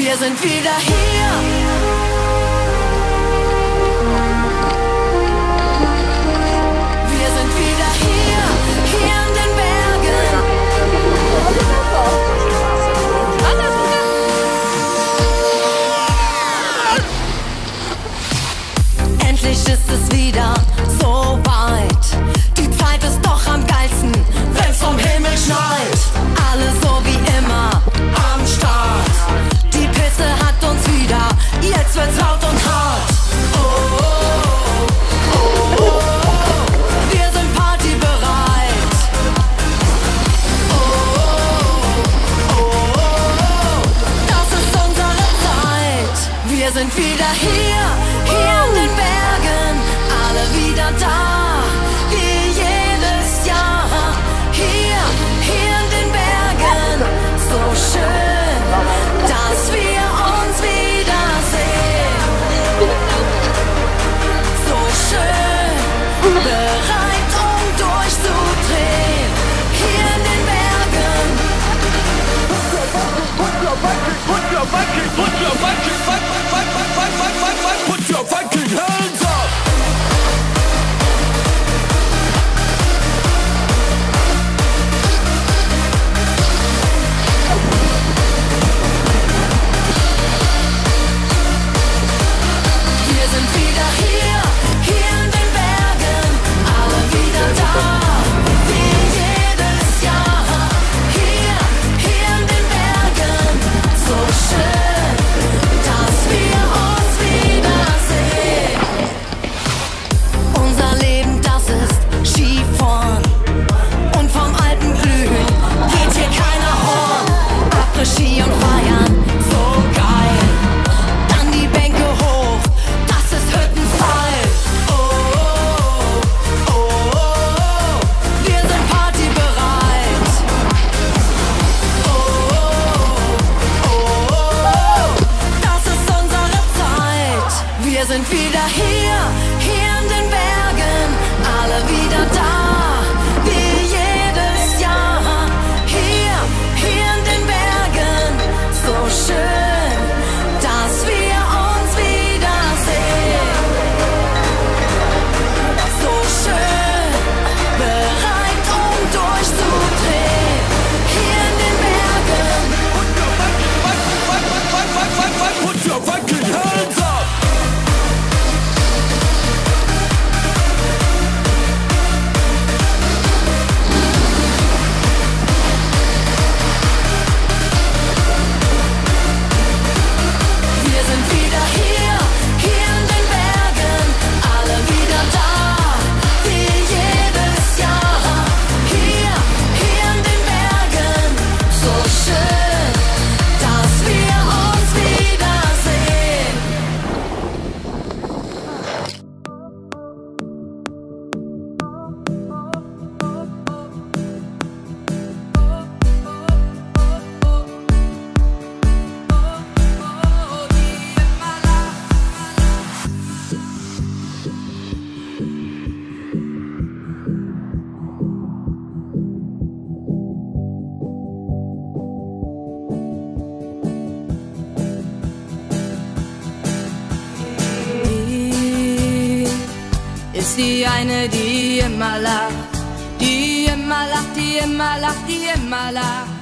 Wir sind wieder hier. Wir sind wieder hier, hier in den Bergen. Endlich ist es wieder so weit. Die Zeit ist doch am geilsten, wenn's vom Himmel schneit. sind wieder hier, hier uh. in den Bergen, alle wieder da. Wir sind wieder hier, hier in den Bergen, alle wieder da. ist die eine, die immer lacht, die immer lacht, die immer lacht, die immer lacht.